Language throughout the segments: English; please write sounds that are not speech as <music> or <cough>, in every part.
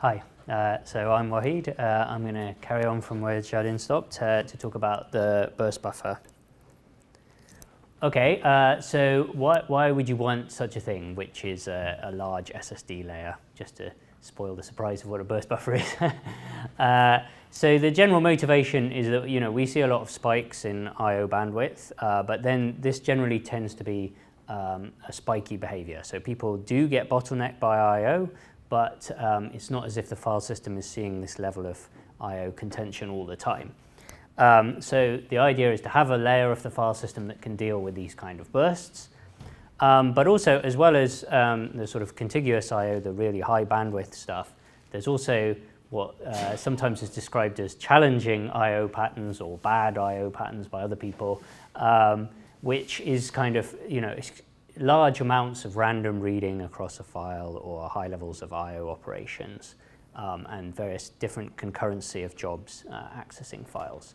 Hi, uh, so I'm Wahid. Uh, I'm going to carry on from where Jialin stopped uh, to talk about the burst buffer. Okay, uh, so why, why would you want such a thing, which is a, a large SSD layer, just to spoil the surprise of what a burst buffer <laughs> is? uh, so the general motivation is that you know we see a lot of spikes in I/O bandwidth, uh, but then this generally tends to be um, a spiky behavior. So people do get bottlenecked by I/O, but um, it's not as if the file system is seeing this level of I/O contention all the time. Um, so the idea is to have a layer of the file system that can deal with these kind of bursts. Um, but also, as well as um, the sort of contiguous I.O., the really high bandwidth stuff, there's also what uh, sometimes is described as challenging I.O. patterns or bad I.O. patterns by other people, um, which is kind of, you know, large amounts of random reading across a file or high levels of I.O. operations um, and various different concurrency of jobs uh, accessing files.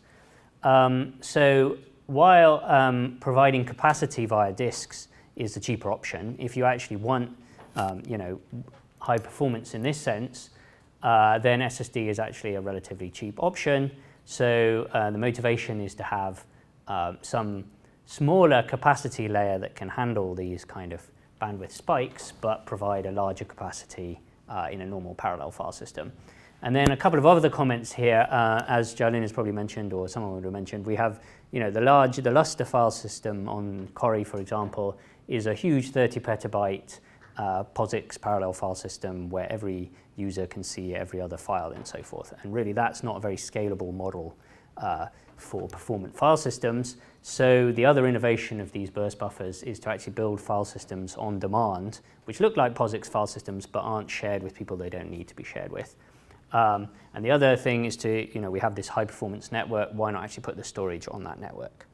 Um, so while um, providing capacity via disks is the cheaper option, if you actually want um, you know, high performance in this sense, uh, then SSD is actually a relatively cheap option. So uh, the motivation is to have uh, some smaller capacity layer that can handle these kind of bandwidth spikes, but provide a larger capacity uh, in a normal parallel file system. And then a couple of other comments here, uh, as Jialin has probably mentioned, or someone would have mentioned, we have, you know, the large, the Lustre file system on Cori, for example, is a huge 30 petabyte uh, POSIX parallel file system where every user can see every other file and so forth. And really that's not a very scalable model uh, for performant file systems. So the other innovation of these burst buffers is to actually build file systems on demand, which look like POSIX file systems but aren't shared with people they don't need to be shared with. Um, and the other thing is to, you know, we have this high performance network, why not actually put the storage on that network?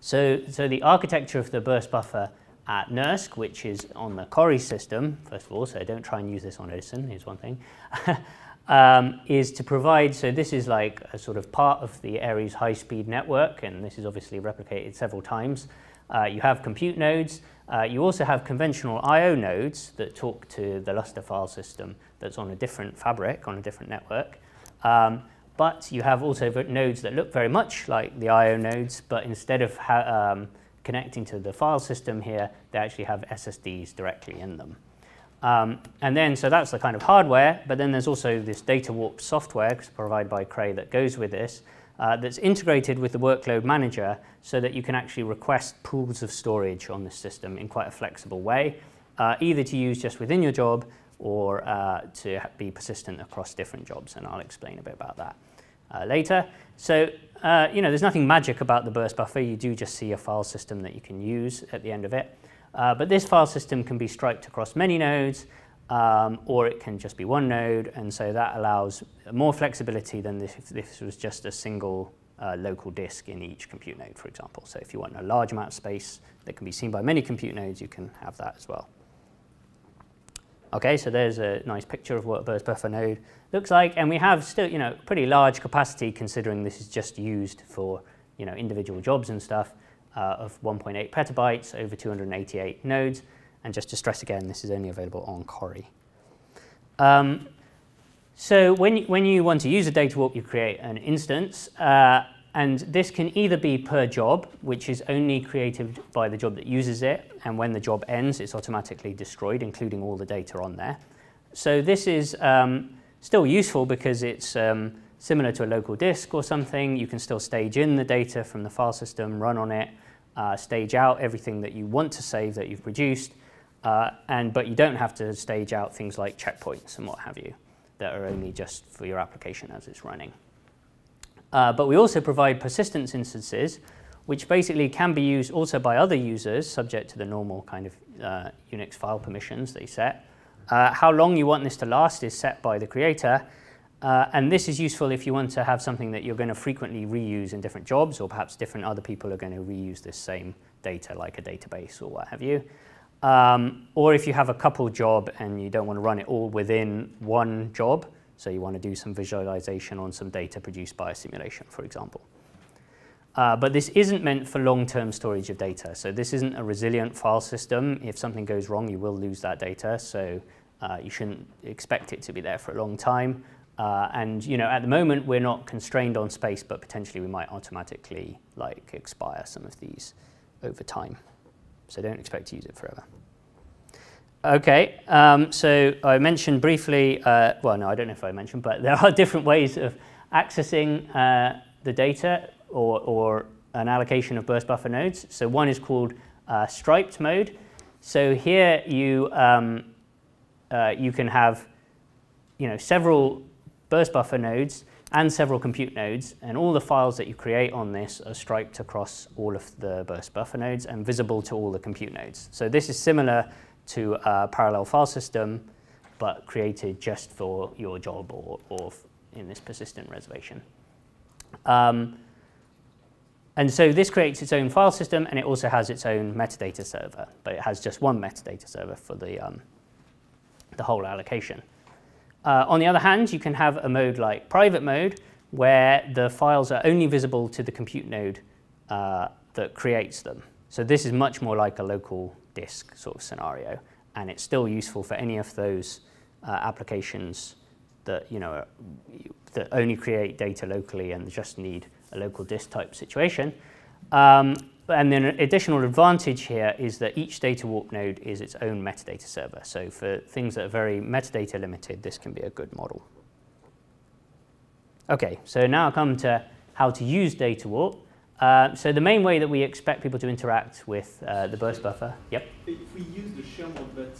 So, so the architecture of the burst buffer at NERSC, which is on the Cori system, first of all, so don't try and use this on Edison, here's one thing, <laughs> um, is to provide, so this is like a sort of part of the Aries high-speed network, and this is obviously replicated several times. Uh, you have compute nodes, uh, you also have conventional I.O. nodes that talk to the Lustre file system that's on a different fabric, on a different network. Um, but you have also nodes that look very much like the I.O. nodes, but instead of um, connecting to the file system here, they actually have SSDs directly in them. Um, and then, so that's the kind of hardware, but then there's also this data warp software provided by Cray that goes with this, uh, that's integrated with the workload manager so that you can actually request pools of storage on this system in quite a flexible way, uh, either to use just within your job or uh, to be persistent across different jobs, and I'll explain a bit about that uh, later. So, uh, you know, there's nothing magic about the burst buffer. You do just see a file system that you can use at the end of it. Uh, but this file system can be striped across many nodes, um, or it can just be one node, and so that allows more flexibility than this, if this was just a single uh, local disk in each compute node, for example. So if you want a large amount of space that can be seen by many compute nodes, you can have that as well. Okay, so there's a nice picture of what a burst buffer node looks like, and we have still, you know, pretty large capacity considering this is just used for, you know, individual jobs and stuff uh, of 1.8 petabytes over 288 nodes. And just to stress again, this is only available on Cori. Um, so when you, when you want to use a data warp, you create an instance. Uh, and this can either be per job, which is only created by the job that uses it. And when the job ends, it's automatically destroyed, including all the data on there. So this is um, still useful because it's um, similar to a local disk or something. You can still stage in the data from the file system, run on it, uh, stage out everything that you want to save that you've produced, uh, and, but you don't have to stage out things like checkpoints and what have you that are only just for your application as it's running. Uh, but we also provide persistence instances, which basically can be used also by other users, subject to the normal kind of uh, Unix file permissions they set. Uh, how long you want this to last is set by the creator, uh, and this is useful if you want to have something that you're going to frequently reuse in different jobs, or perhaps different other people are going to reuse this same data, like a database or what have you. Um, or if you have a couple job and you don't want to run it all within one job, so you want to do some visualization on some data produced by a simulation, for example. Uh, but this isn't meant for long-term storage of data. So this isn't a resilient file system. If something goes wrong, you will lose that data. So Uh, you shouldn't expect it to be there for a long time. Uh, and you know, at the moment, we're not constrained on space, but potentially we might automatically like expire some of these over time. So don't expect to use it forever. Okay, um, so I mentioned briefly, uh, well, no, I don't know if I mentioned, but <laughs> there are different ways of accessing uh, the data or, or, an allocation of burst buffer nodes. So one is called uh, striped mode. So here you, um, uh, you can have you know, several burst buffer nodes and several compute nodes, and all the files that you create on this are striped across all of the burst buffer nodes and visible to all the compute nodes. So this is similar to a parallel file system, but created just for your job or, or in this persistent reservation. Um, and so this creates its own file system, and it also has its own metadata server, but it has just one metadata server for the, um, the whole allocation. Uh, on the other hand, you can have a mode like private mode, where the files are only visible to the compute node uh, that creates them. So this is much more like a local disk sort of scenario, and it's still useful for any of those uh, applications that you know that only create data locally and just need a local disk type situation. Um, and then an additional advantage here is that each data warp node is its own metadata server. So for things that are very metadata limited, this can be a good model. Okay, so now I come to how to use data warp. Uh, so the main way that we expect people to interact with uh, the burst buffer, yep. If we use the shell mode, but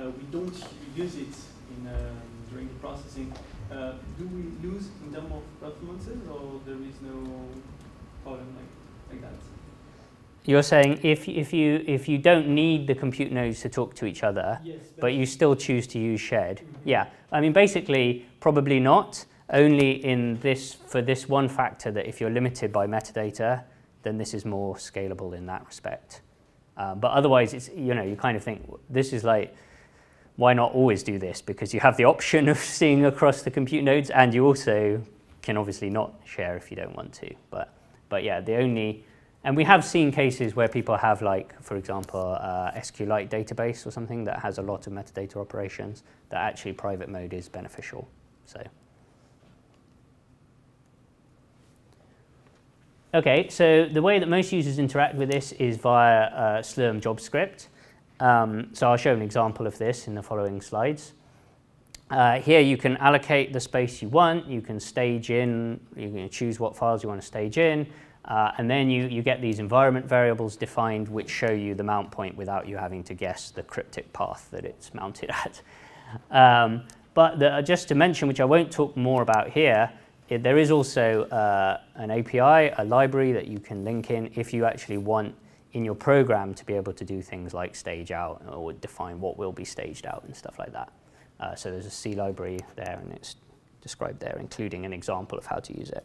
uh, we don't use it in, um, during the processing, uh, do we lose in terms of performances, or there is no problem like, like that? You're saying if, if, you, if you don't need the compute nodes to talk to each other, yes, but you still choose to use shared. Mm -hmm. Yeah, I mean, basically, probably not only in this, for this one factor that if you're limited by metadata, then this is more scalable in that respect. Uh, but otherwise, it's, you know, you kind of think this is like, why not always do this? Because you have the option <laughs> of seeing across the compute nodes and you also can obviously not share if you don't want to. But, but yeah, the only, and we have seen cases where people have like, for example, uh, SQLite database or something that has a lot of metadata operations that actually private mode is beneficial. So. Okay, so the way that most users interact with this is via uh, Slurm job script. Um, so I'll show an example of this in the following slides. Uh, here you can allocate the space you want, you can stage in, you can choose what files you want to stage in, uh, and then you, you get these environment variables defined which show you the mount point without you having to guess the cryptic path that it's <laughs> mounted at. Um, but the, just to mention, which I won't talk more about here, it, there is also uh, an API, a library that you can link in if you actually want in your program to be able to do things like stage out or define what will be staged out and stuff like that. Uh, so there's a C library there and it's described there, including an example of how to use it.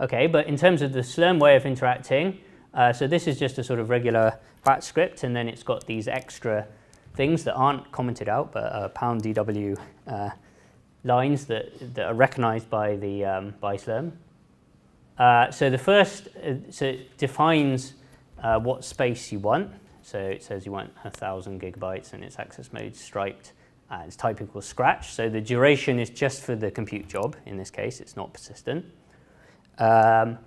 Okay, but in terms of the Slurm way of interacting, uh, so this is just a sort of regular batch script and then it's got these extra things that aren't commented out, but uh, pound DW uh, lines that, that are recognized by the um, by Slurm. Uh, so the first uh, so it defines uh, what space you want. So it says you want a thousand gigabytes and its access mode striped. Uh, its type equals scratch. So the duration is just for the compute job. In this case, it's not persistent. Um,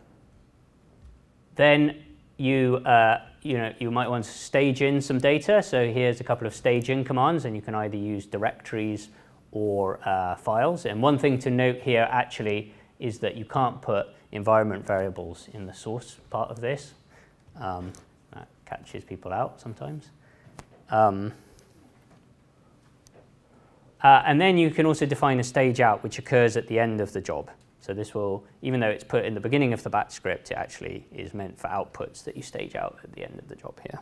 then you uh, you know you might want to stage in some data. So here's a couple of stage in commands, and you can either use directories or uh, files. And one thing to note here actually is that you can't put environment variables in the source part of this. Um, that catches people out sometimes. Um, uh, and then you can also define a stage out which occurs at the end of the job. So this will, even though it's put in the beginning of the batch script, it actually is meant for outputs that you stage out at the end of the job here.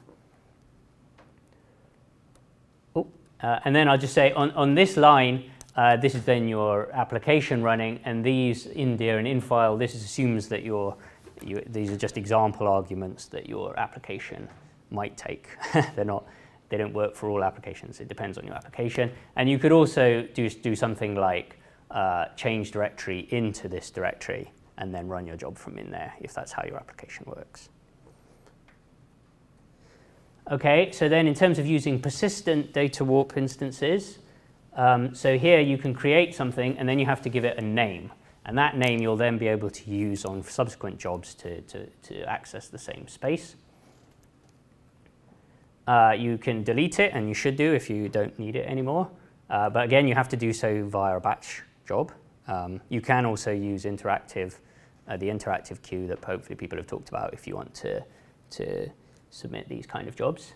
Oh, uh, and then I'll just say on, on this line, uh, this is then your application running, and these indir and in file, this assumes that your, you, these are just example arguments that your application might take. <laughs> They're not, they don't work for all applications. It depends on your application. And you could also do, do something like uh, change directory into this directory and then run your job from in there if that's how your application works. Okay, so then in terms of using persistent data warp instances, um, so here you can create something and then you have to give it a name. And that name you'll then be able to use on subsequent jobs to, to, to access the same space. Uh, you can delete it, and you should do if you don't need it anymore. Uh, but again, you have to do so via a batch job. Um, you can also use interactive, uh, the interactive queue that hopefully people have talked about if you want to, to submit these kind of jobs.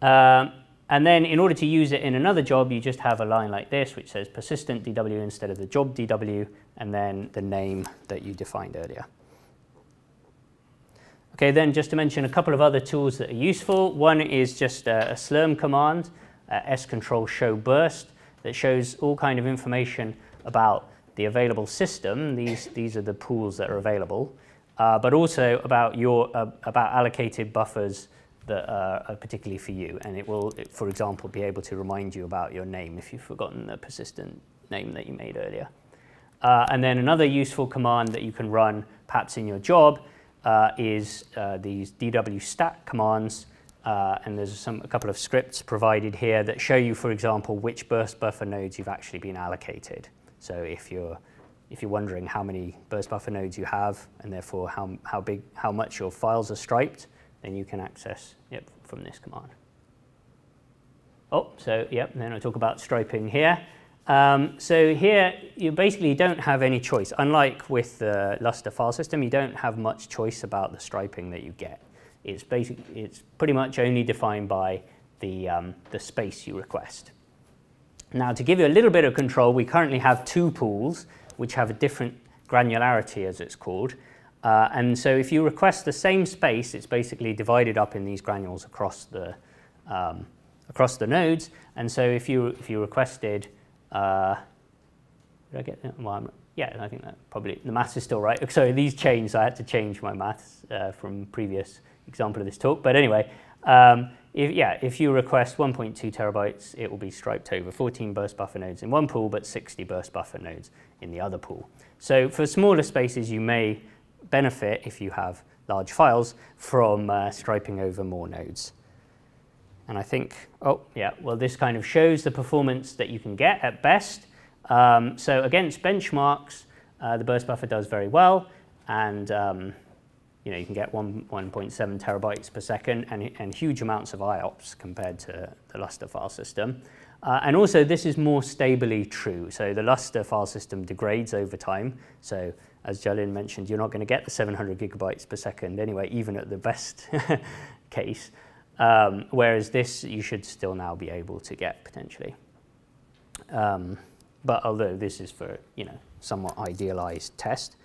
Um, and then in order to use it in another job, you just have a line like this, which says persistent DW instead of the job DW, and then the name that you defined earlier. Okay, then just to mention a couple of other tools that are useful. One is just a, a slurm command, uh, scontrol show burst, that shows all kind of information about the available system. These, these are the pools that are available, uh, but also about, your, uh, about allocated buffers that are particularly for you. And it will, for example, be able to remind you about your name if you've forgotten the persistent name that you made earlier. Uh, and then another useful command that you can run perhaps in your job uh, is uh, these DW stat commands. Uh, and there's some, a couple of scripts provided here that show you, for example, which burst buffer nodes you've actually been allocated. So if you're, if you're wondering how many burst buffer nodes you have, and therefore how, how, big, how much your files are striped, then you can access yep, from this command. Oh, so yep, then I talk about striping here. Um, so here, you basically don't have any choice. Unlike with the Lustre file system, you don't have much choice about the striping that you get. It's, basic, it's pretty much only defined by the, um, the space you request. Now, to give you a little bit of control, we currently have two pools, which have a different granularity, as it's called. Uh, and so if you request the same space, it's basically divided up in these granules across the, um, across the nodes. And so if you, if you requested, uh, did I get that? Well, yeah, I think that probably, the maths is still right. <laughs> So these changed, I had to change my maths uh, from previous example of this talk. But anyway, um, if, yeah, if you request 1.2 terabytes, it will be striped over 14 burst buffer nodes in one pool, but 60 burst buffer nodes in the other pool. So for smaller spaces, you may benefit, if you have large files, from uh, striping over more nodes. And I think, oh, yeah, well, this kind of shows the performance that you can get at best. Um, so against benchmarks, uh, the burst buffer does very well. And um, you know, you can get 1.7 terabytes per second and, and huge amounts of IOPS compared to the Lustre file system. Uh, and also, this is more stably true. So the Lustre file system degrades over time. So as Jialin mentioned, you're not going to get the 700 gigabytes per second anyway, even at the best <laughs> case. Um, whereas this, you should still now be able to get potentially. Um, but although this is for, you know, somewhat idealized test.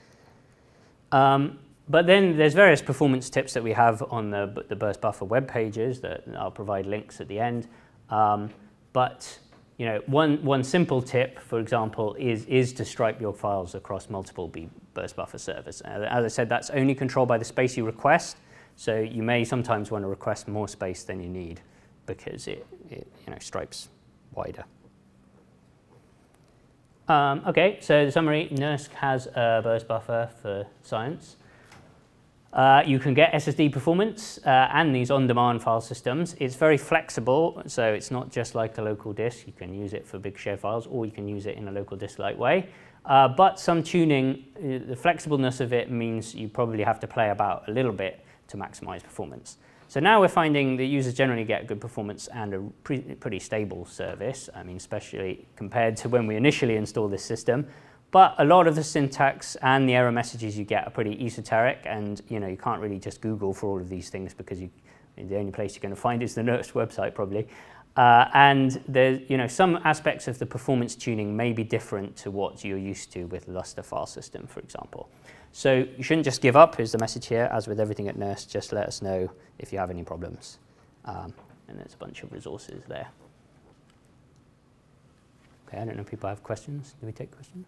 Um, but then there's various performance tips that we have on the, the burst buffer web pages that I'll provide links at the end. Um, but you know, one, one simple tip, for example, is, is to stripe your files across multiple B burst buffer servers. As I said, that's only controlled by the space you request. So you may sometimes want to request more space than you need because it, it you know, stripes wider. Um, okay, so the summary, NERSC has a burst buffer for science. Uh, you can get SSD performance uh, and these on-demand file systems. It's very flexible, so it's not just like a local disk. You can use it for big share files, or you can use it in a local disk-like way. Uh, but some tuning, uh, the flexibleness of it means you probably have to play about a little bit to maximize performance. So now we're finding that users generally get good performance and a pre pretty stable service. I mean, especially compared to when we initially installed this system. But a lot of the syntax and the error messages you get are pretty esoteric, and you know you can't really just Google for all of these things because you, the only place you're going to find is the NERSC website probably. Uh, and there's, you know, some aspects of the performance tuning may be different to what you're used to with Lustre file system, for example. So you shouldn't just give up, is the message here. As with everything at NERSC, just let us know if you have any problems. Um, and there's a bunch of resources there. Okay, I don't know if people have questions. Do we take questions?